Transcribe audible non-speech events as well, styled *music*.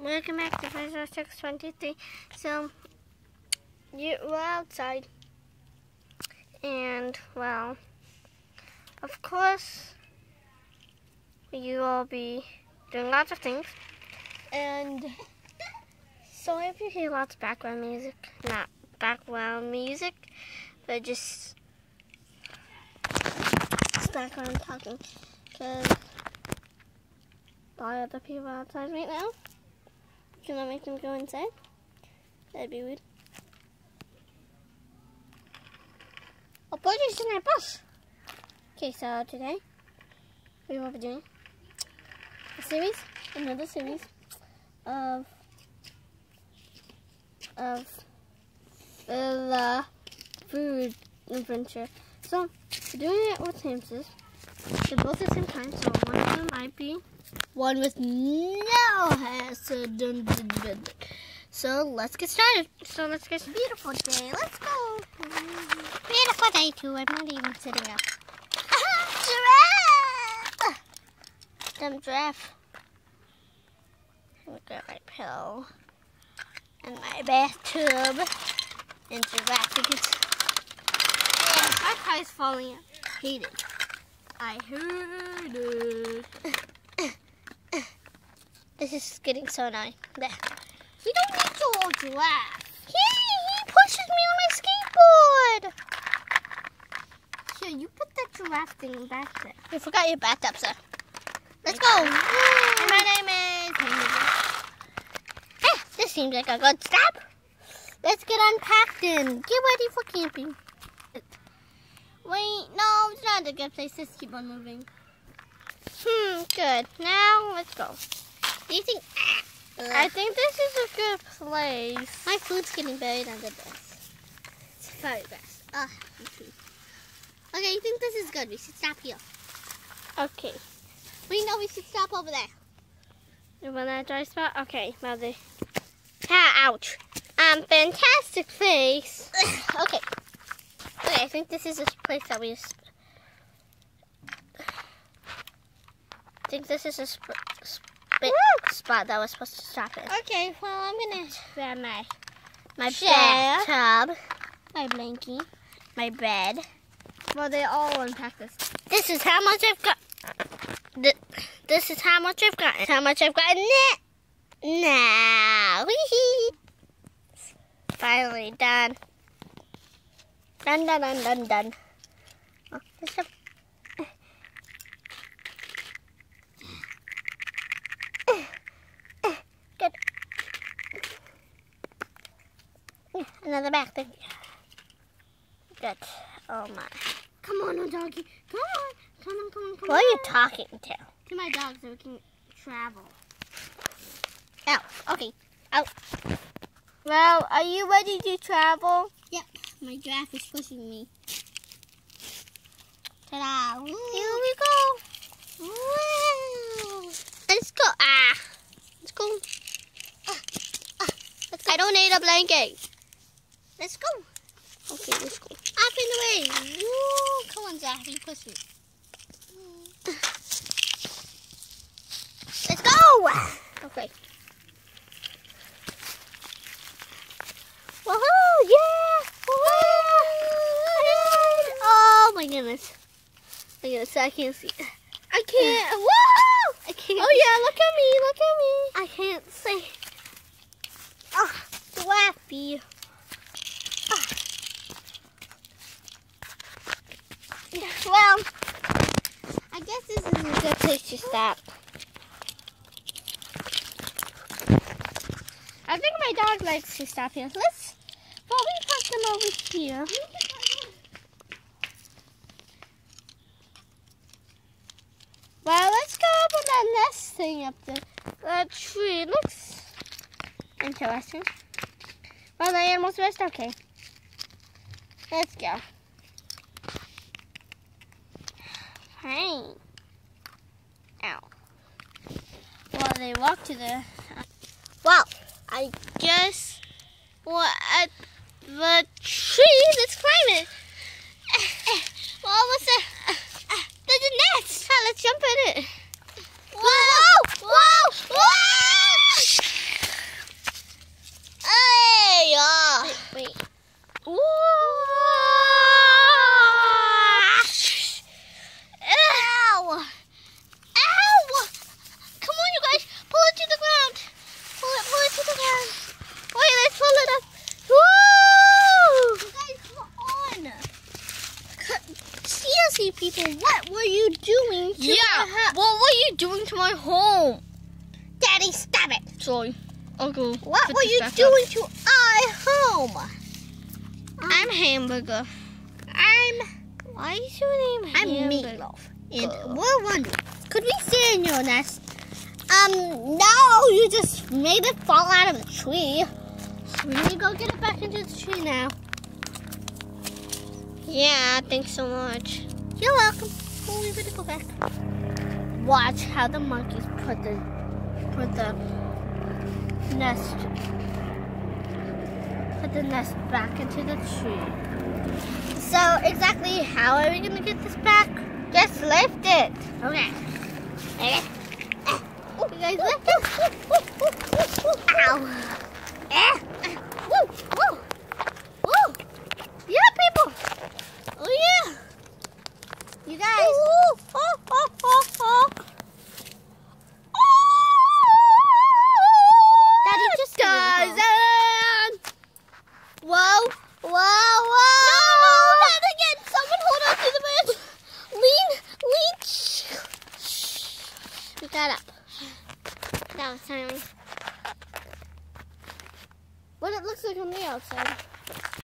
Welcome back to Five Six Twenty Three. So you we're outside, and well, of course, you will be doing lots of things, and so if you hear lots of background music, not background music, but just, background talking, because all other people outside right now. Can I make them go inside? That'd be weird. Oh, Boja's in our bus. Okay, so today we will be doing a series, another series of of the uh, food adventure. So we're doing it with hamsters. They're both at the same time, so one of them might be one with no acid. So let's get started. So let's get beautiful day. Let's go. Beautiful day too. I'm not even sitting up. giraffe. Dumb giraffe. Look at my pillow and my bathtub and giraffe tickets. Yeah, my is falling. I hate it. I hate it. *laughs* This is getting so annoying. There. We don't need to all giraffe. He, he pushes me on my skateboard. Here, you put that giraffe thing back there. You forgot your bathtub, sir. Let's go. And my name is Eh, this seems like a good step. Let's get unpacked and get ready for camping. Wait, no, it's not a good place. Just keep on moving. Hmm, good. Now, let's go. Do you think... I think this is a good place. My food's getting buried under this. It's very best. Ah, Okay, you think this is good. We should stop here. Okay. We know we should stop over there. You want that dry spot? Okay, mother. Ah, ouch. Um, fantastic place. okay. Okay, I think this is a place that we... I think this is a sp sp spot that was supposed to stop it. Okay, well, I'm gonna grab my my bathtub, my blankie, my bed. Well, they all unpack this. This is how much I've got. This is how much I've gotten. How much I've gotten it now. Finally done. Done, done, done, done, done. Oh, Another back thing. Good. Oh my. Come on, doggy. Come on. Come on, come on, come what on. What are you talking to? To my dog so we can travel. Out. Okay. Out. Well, are you ready to travel? Yep. My giraffe is pushing me. Ta-da. Here we go. Woo. Let's go. Ah. Let's go. Ah. Ah. Let's go. I don't need a blanket. Let's go. Okay, let's go. Up in the way. Woo. Come on, Zach. You push me. Let's go. Okay. Woohoo! Yeah! Oh my goodness. My goodness, I can't see. I can't. *laughs* Whoa! I can't. Oh yeah, look at me, look at me. I can't see. Ah, flappy. Ah. Well, I guess this is a good place to stop. I think my dog likes to stop here. Let's, we park them over here. Well, let's go up on that nest thing up there. That tree looks interesting. Well, the animals rest okay. Let's go. Hey. Ow. Well, they walk to the. Well, I guess. Well, at the tree. Let's climb it. Well, what's the? *laughs* There's a nest. let's jump in it. People, what were you doing to yeah, my house? what were you doing to my home? Daddy, stop it. Sorry. Uncle. What were you doing up. to our home? Um, I'm Hamburger. I'm... Why is your name I'm Hamburger? I'm Meatloaf. And we're wondering, could we stay in your nest? Um, no, you just made it fall out of the tree. We need to go get it back into the tree now. Yeah, thanks so much. You're welcome. Well, we better go back. Watch how the monkeys put the put the nest put the nest back into the tree. So exactly how are we gonna get this back? Just lift it. Okay. Okay. Ah. Oh, you guys lift it. Ow. Eh. Woo. Woo. Woo. Yeah, people. Oh yeah. You guys. Oh, oh, oh, oh, oh. Daddy just doesn't. Whoa. Whoa, whoa. No, not again. Someone hold on to the bed. Lean, lean. We got up. That was time. What it looks like on the outside.